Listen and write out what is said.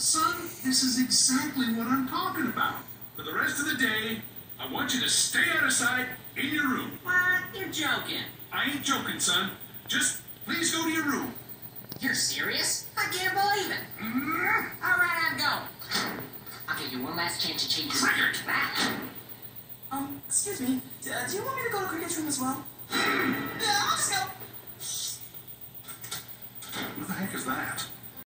Son, this is exactly what I'm talking about. For the rest of the day, I want you to stay out of sight in your room. What? You're joking. I ain't joking, son. Just please go to your room. You're serious? I can't believe it. Mm, All right, I'm going. I'll give you one last chance to change your mind. Um, excuse me. Uh, do you want me to go to Cricket's room as well? Hmm. yeah, I'll just go. What the heck is that?